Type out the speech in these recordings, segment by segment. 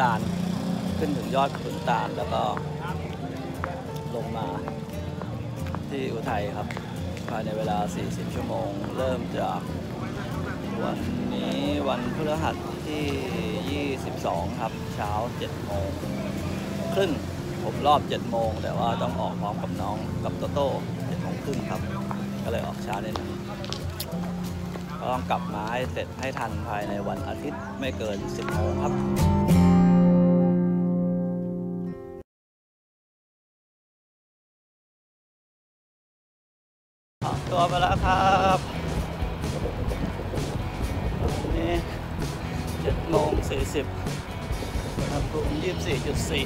ตาล ขึ้นถึงยอดขุนตาลแล้วก็ลงมาที่อุทัยครับ ภายในเวลา 40 ชั่วโมง เริ่มจากวันนี้วันพฤหัสที่ 22 ครับ เช้า 7 โมงครึ่งผมรอบ 7 โมง แต่ว่าต้องออกพร้อมกับน้องกับโตโต้7โมงครึ่งครับ ก็เลยออกช้านิดนึงก็ต้องกลับมาให้เสร็จให้ทันภายในวันอาทิตย์ไม่เกิน 10 โมงครับ ตัวไปแล้วครับนี่เจ็ดโมงสี่สิบอุณหภูมิยี่สิบสี่จุดสี่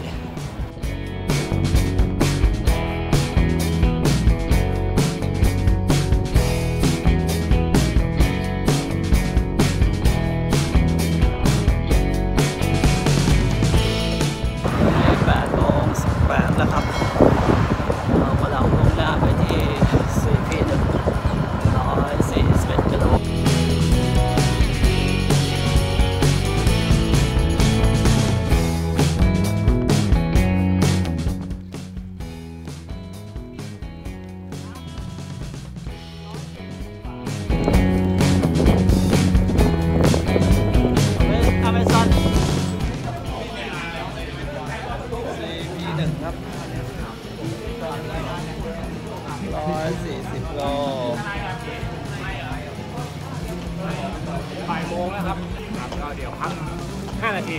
5 นาที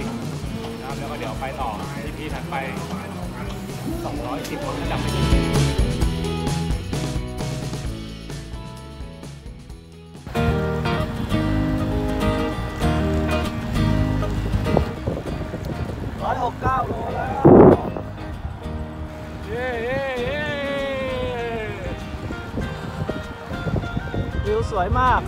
ครับแล้วก็เดี๋ยวไปต่อที่พีถัดไป210ผมจำไม่ได้ร้อยหกเก้าโลแล้วเย้เย้เย้วิวสวยมาก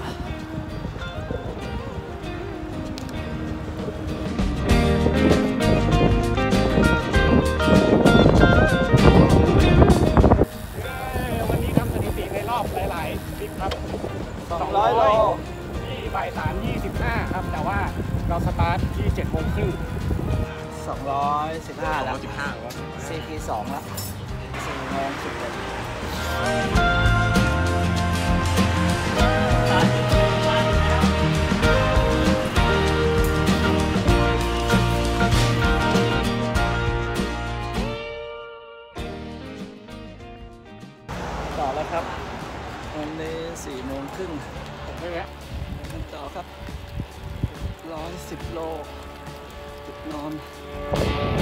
จุ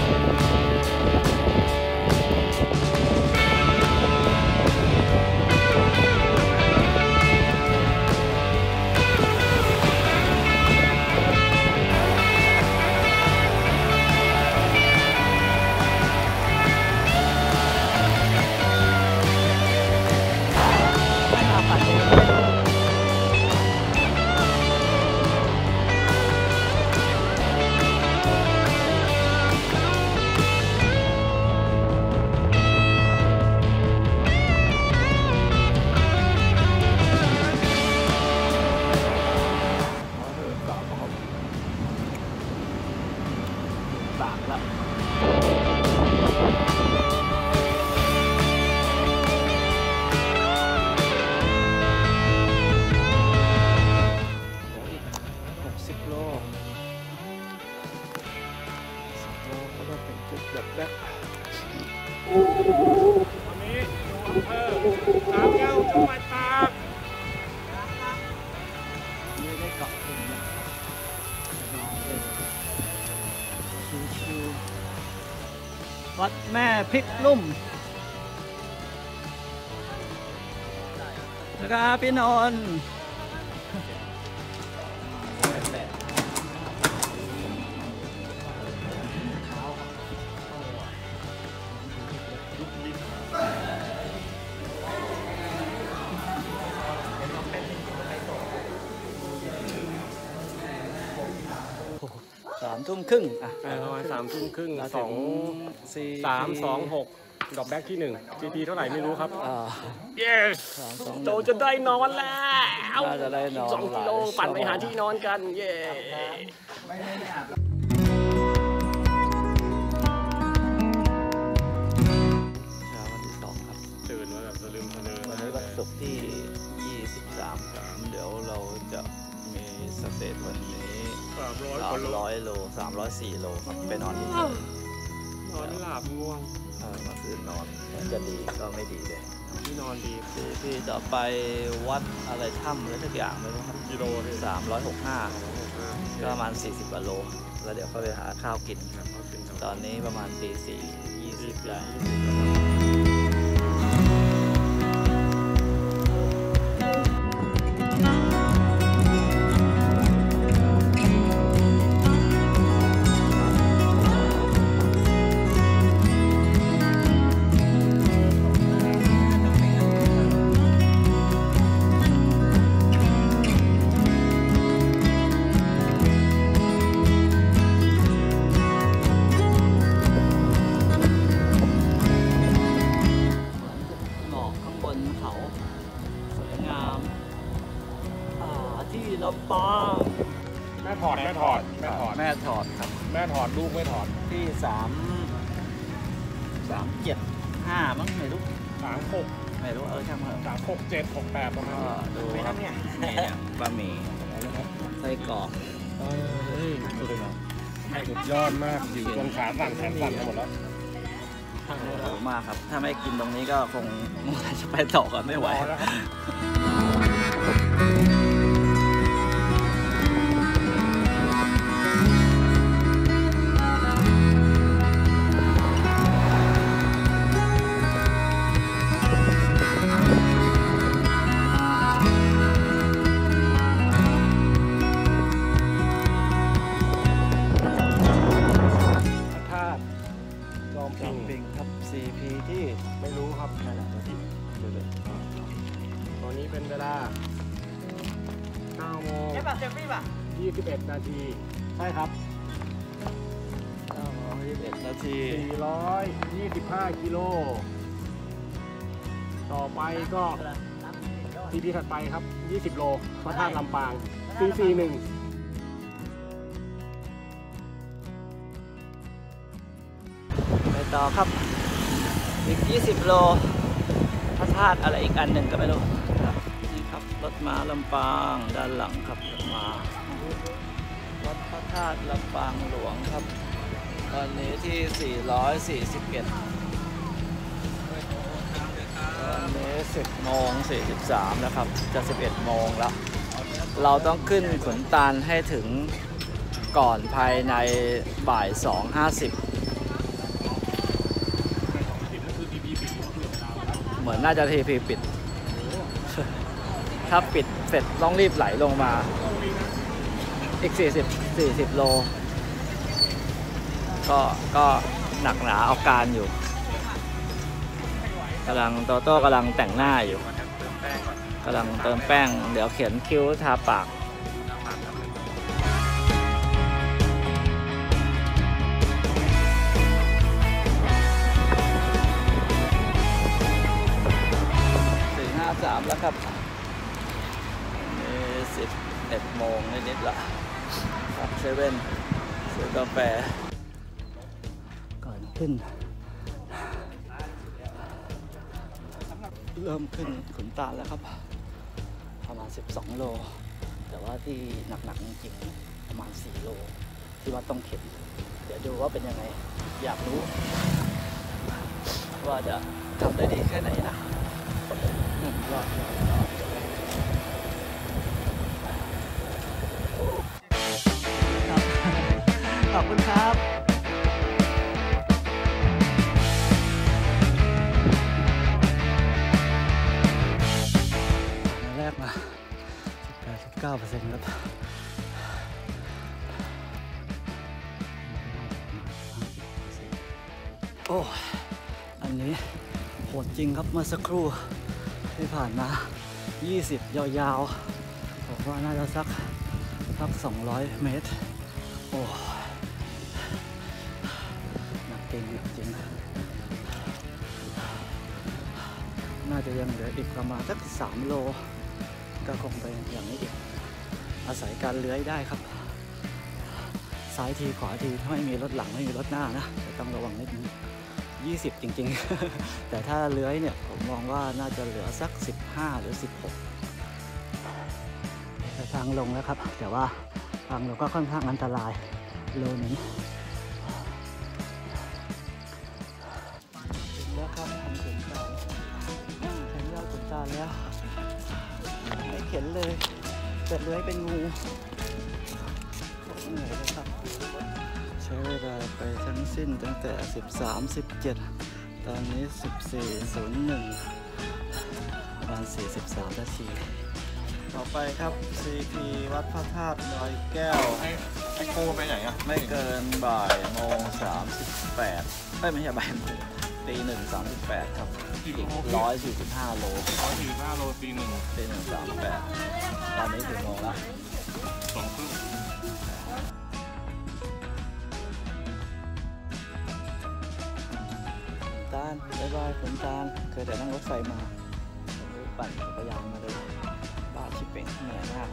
พริกนุ่มนะครับพี่นอน ครึ่งอะเออประมาณสามทุ่มครึ่งเราสถึองสี่สามสองหกดอกแบ็กที่หนึ่ง GP เท่าไหร่ไม่รู้ครับอ่า yes สามสองหนึ่งโจจะได้นอนแล้วน่าจะได้นอนสองกิโลหลายปั่นไปชั่วโมงหาที่นอนกัน เย้ ล304โลครับไปนอนที่เฉยนอนหลับง่วงเออมาคืนนอนมันจะดีก็ไม่ดีเลยที่นอนดีพี่พี่จะไปวัดอะไรถ้ำอะไรสักอย่างไม่รู้ครับกิโลที่365ก็ประมาณ40กว่าโล แล้วเดี๋ยวก็ไปหาข้าวกิน ตอนนี้ประมาณตีสี่ยี่สิบได้ ไม่รู้เออช่างเถอะสามหกเจ็ดหกแปดประมาณก็นี้ดูครับนี่เนี่ยบะหมี่ไส้กรอกเฮ้ยสุดยอดมากอยู่ตรงขาสั่นแขนสั่นไปหมดแล้วโอ้โหมากครับ ถ้าไม่กินตรงนี้ก็คงจะไปต่อกันไม่ไหว จอมจอปิมงปิงครับ CP ที่ไม่รู้ครับนั่นแหละที่ดูเลยตอนนี้เป็นเวลา9โมงเจ๊ป่ะเซลฟี่ป่ะ21 นาที ใช่ครับ921นาที 425 กิโล ต่อไปก็ทีพีถัดไปครับ 20 โลพระธาตุลำปาง 441 ต่อครับ อีก 20 โลพระธาตุอะไรอีกอันหนึ่งก็ไม่รู้นี่ครับรถมาลำปางด้านหลังครับรถมาวัดพระธาตุลำปางหลวงครับ ตอนนี้ที่ 441ตอนนี้10โมง43นะครับ จะ 11 โมงแล้ว เราต้องขึ้นขนตาลให้ถึงก่อนภายในบ่าย 2.50 น่าจะทีพีปิด ถ้าปิดเสร็จต้องรีบไหลลงมา อีก 40 40 โล ก็ก็หนักหนาเอาการอยู่กำลังโตโต้กำลังแต่งหน้าอยู่กำลังเติมแป้ง เดี๋ยวเขียนคิ้วทาปากามแล้วครับนี่สิบเอ็ดโมงนิดๆละครับเซเว่นซื้อกาแฟ ก่อนขึ้น เริ่มขึ้นขุนตาลแล้วครับ ประมาณ 12 โล แต่ว่าที่หนักๆจริงๆประมาณ 4 โล ที่วัดต้องเข็น เดี๋ยวดูว่าเป็นยังไง อยากรู้ ว่าจะทำได้ดีแค่ไหนนะ ขอบคุณครับแรกมา 18 19เปอร์เซ็นต์ครับโอ้ อันนี้โหดจริงครับเมื่อสักครู่ ที่ผ่านมา 20 ยาวๆผมว่าน่าจะสักสัก 200 เมตร โอ้หนักจริงหนักจริง น่าจะยังเหลืออีกประมาณสัก 3 โล ก็คงไปอย่างนี้อีก อาศัยการเลื้อยได้ครับ ซ้ายทีขวาทีถ้าไม่มีรถหลังไม่มีรถหน้านะ แต่ต้องระวังนิดนึง 20 จริงๆ แต่ถ้าเลื้อยเนี่ย ผมมองว่าน่าจะเหลือสัก 15 หรือ 16ไปทางลงแล้วครับ แต่ว่าทางลงก็ค่อนข้างอันตรายโลนึงถึงแล้วครับทางขุนตาลถึงยอดขุนตาลแล้วไม่เข็นเลยแต่เลื้อยเป็นงูเหนื่อยเลยครับ ช้เวลาไปทั้งสิ้นตั้งแต่ 13 17 ตอนนี้ 14 01 ประมาณ 43 นาที ต่อไปครับ CP วัดพระธาตุดอยแก้ว ไอ้ไอ้โก้ไปไหนอะ ไม่เกินบ่ายโมง 38เอ้ยไม่ใช่บ่ายโมงตีหนึ่งสามสิบแปดครับกี่อีกโมงร้อยสี่สิบห้าโลร้อยสี่สิบห้าโลตีหนึ่งตีหนึ่งสามแปดตอนนี้ถึงโมงละสองครึ่ง บายบายฝนจาลเคยแต่นั่งรถไฟมาปั่นจักรยานมาเลยบ้าชิบเป็นเหนื่อยมาก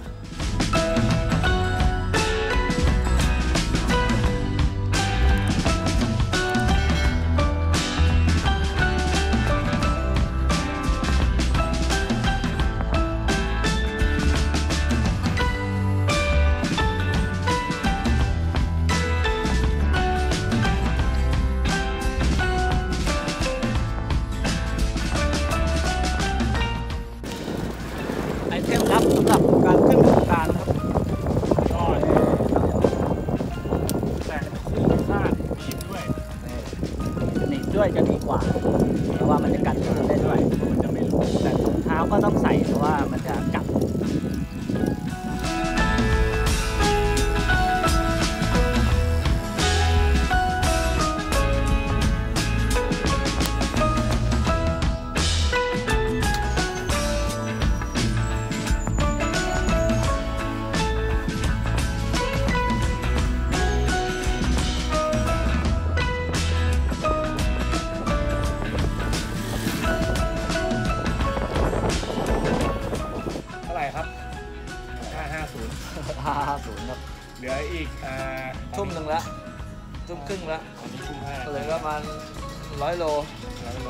ด้วยจะดีกว่า เพราะว่ามันจะกันฝนได้ด้วยมันจะไม่รู้แต่ถุงเท้าก็ต้องใส่เพราะว่ามันจะ 550ห้าศูนย์ครับเหลืออีกอ่าทุ่มหนึ่งละทุ่มครึ่งละตอนนี้ทุ่มห้าเหลือประมาณร้อยโลร้อยโล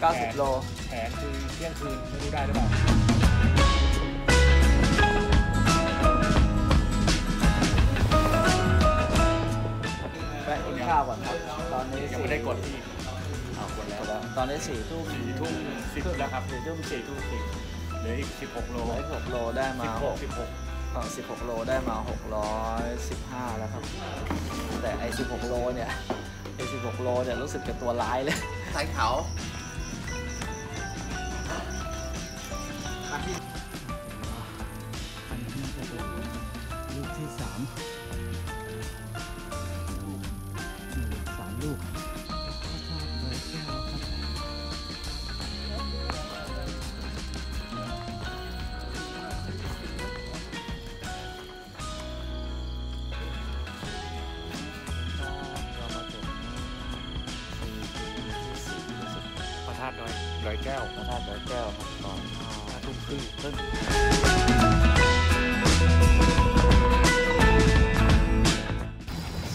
เก้าสิบโลแผนคือเที่ยงคืนไม่รู้ได้หรือเปล่าแวะกินข้าวก่อนครับ ตอนนี้ยังไม่ได้กดที่อ้าวกดแล้วตอนนี้สี่ทุ่มสี่ทุ่มสิบแล้วครับสี่ทุ่มสี่สี่ทุ่มสิบเหลืออีก16โลร้อยหกโลได้มาหก16เอ่อ16 โลได้มา 615 แล้วครับ แต่ไอ้ 16 โลเนี่ยไอ้ 16 โลเนี่ยรู้สึกจะตัวร้ายเลยสายเขา แก้วพระธาตุดอยแก้วครับตอนห้าทุ่มครึ่งครึ่ง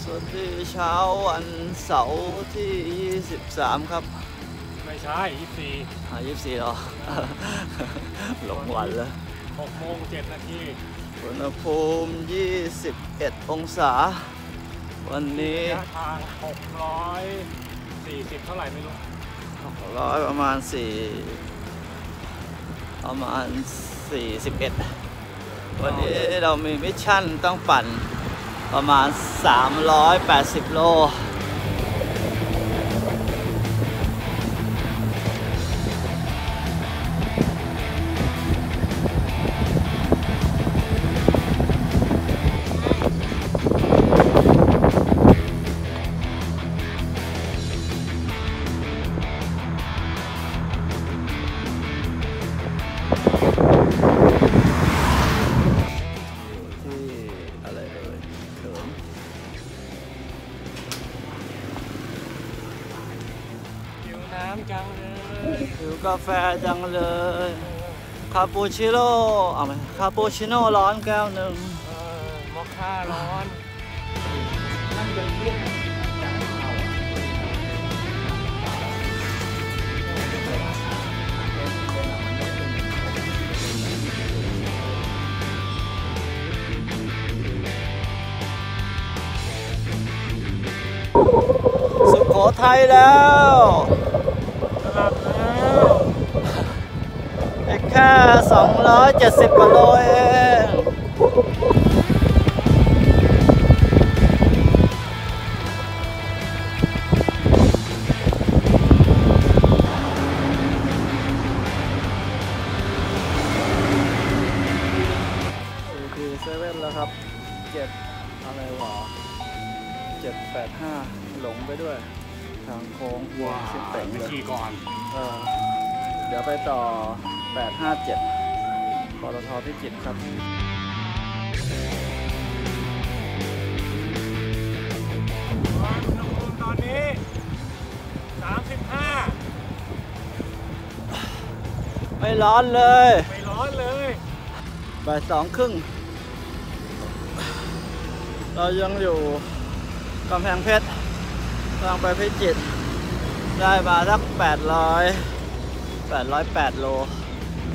สวัสดีเช้าวันเสาร์ที่ 23 ครับไม่ใช่หา24หรอ หลงวันแล้ว24 6โมง7นาทีอุณหภูมิ 21 องศา วันนี้ระยะทาง 640 เท่าไหร่ไม่รู้ ร้อยประมาณ4ประมาณ41วันนี้เรามี mission ต้องปั่นประมาณ 380 โลาปูชิโร่เอไหมคาปูชิโน่ร้อนแก้วหนึ่งมอคค่าร้อนสุดนเป็นเรื่องสุโขทัยแล้ว แล้วอีกแค่ 270กว่าโลเองสี่เซเว่นแล้วครับเจ็ดอะไรวะเจ็ดแปดห้าหลงไปด้วย ทางโค้งว้าชิบเป่งไปเลยขี่ก่อน เออเดี๋ยวไปต่อ 857ปตทพิจิตรครับตอนนี้ 35 ไม่ร้อนเลย ไม่ร้อนเลยบ่ายสองครึ่ง เรายังอยู่กำแพงเพชรกำลังไปพิจิตรได้มาสัก 800 808 โล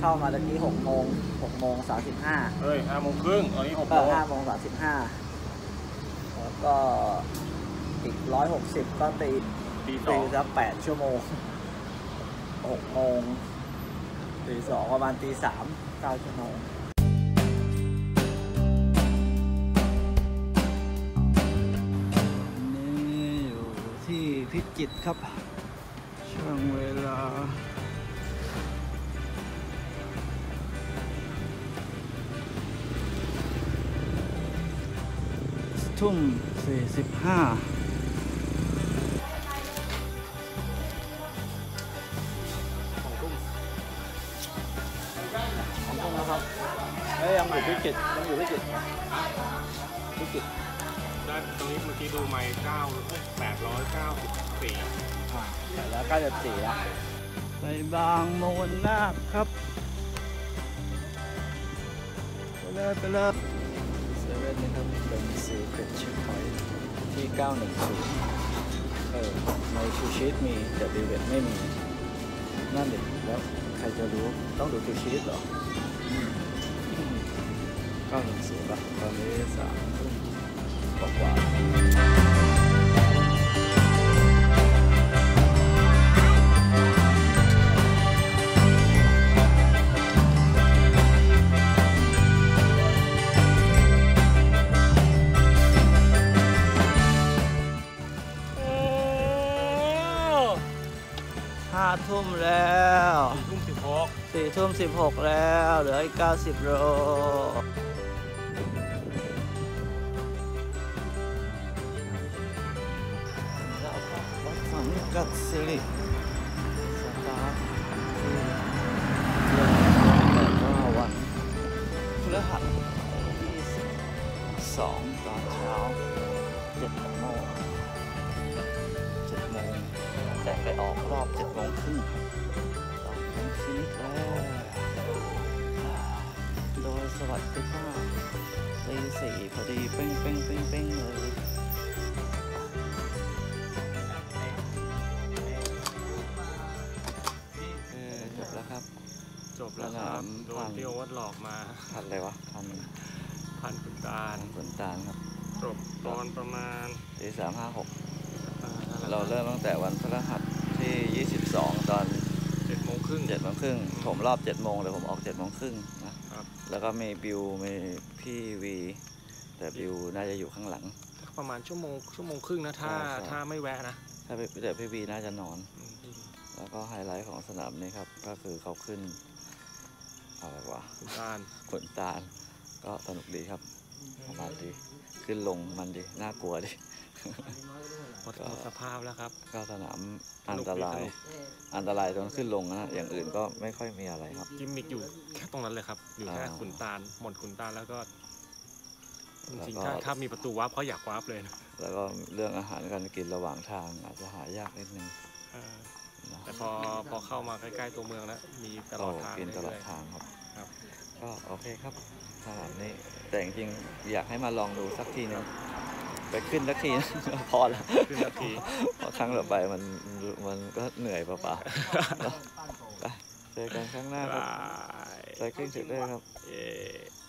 เข้ามาตะกี้หกโมงหกโมงสามสิบห้าเฮ้ย5โมงครึ่งตอนนี้6เอโมองห้าโมงสามสิบห้าแล้วก็อีกร้อยหกสิบก็ตีตีสตีองสักแปดชั่วโมงหกโมงตีสองประมาณตีสามเก้าชั่วโมง นี่อยู่ที่พิจิตรครับ ช่วงเวลา ทุ่มสี่สิบห้าของทุ่มนะครับเอ้ยยังอยู่พิจิตรยังอยู่พิจิตรพิจิตรได้ตรงนี้เมื่อกี้ดูไมค์9 894อ่าใส่แล้วใกล้จะสี่แล้วไปบางมูลนาคครับไปเลยไปเลยเซเว่ นะครับเป็นสีเป็นชิพอยที่ 910 เออในชูชีตมีแต่ดีเวทไม่มี นั่นเด็แล้วใครจะรู้ต้องดูชูชีตหรอ910ละตอนนี้สามทุ่มกว่า ห้าทุ่มแล้วทุ่ม16สี่ทุ่มสิบหกแล้วเหลืออีกเก้าสิบโลแล้วก็วัดสังกัดสิริสตาร์ทที่เดือนแต่ก็วันพฤหัสที่สิบสองตอนเช้าเจ็ดโมง ไปออกรอบเจ็ดโมงครึ่งตอนนี้ฟินิชแล้ว โดยสวัสดิภาพตีสี่พอดีเป้งเป้งเป้งเป้งเลยเออจบแล้วครับ จบแล้วครับ โดผ่านนพี่โอ๊ตหลอกมาพันอะไรวะพันพันคุณตาพัลนขนตาลครับ จบตอนประมาณตีสามห้าหกอ่นั่นแหละเราเริ่มตั้งแต่วันพฤหัสที่ 22 ตอน เจ็ดโม งครึ่ง7จ็ดโมงครึ่งผมรอบ7จ็ดโมงแต่ผมออก7จ็ดโมงครึ่งนะครับ แล้วก็มีบิวมีพี่วีแต่บิวน่าจะอยู่ข้างหลัง ประมาณชั่วโมงชั่วโมงครึ่งนะถ้าใช่ใช่ถ้าไม่แวะนะถ้าพี่แต่พี่วีน่าจะนอนอืมแล้วก็ไฮไลท์ของสนามนี้ครับ ก็คือเขาขึ้นอะไรวะคุณตาลขนตาล ก็สนุกดีครับมันดี ขึ้นลงมันดี น่ากลัวดิ หมดหมดสภาพแล้วครับ ก็สนามอันตรายสนุกอันตรายตอนขึ้นลงนะอย่างอื่นก็ไม่ค่อยมีอะไรครับ กิมมิกอยู่แค่ตรงนั้นเลยครับ อยู่แค่อ่าขุนตาลหมดขุนตาลแล้วก็จริงแล้วๆก็ถ้าถ้ามีประตู warp เขาอยาก warp เลยนะแล้วก็เรื่องอาหารการกินระหว่างทางอาจจะหายากนิดนึงเออนะแต่พอพอเข้ามาใกล้ๆตัวเมืองแล้วมีตลอดทางกินตลอดเรื่ยทางครับครับก็โอเคครับสถานนี้แต่จริงๆอยากให้มาลองดูสักทีนึง ไปขึ้นสักทีนะพอแล้วๆขึ้นนาทีเพราะครั้งต่อไปมันมันก็เหนื่อยเปล่าๆเนอะไปเจอกันครั้งหน้าครับบายไปขึ้นจุดได้ครับเย้อืม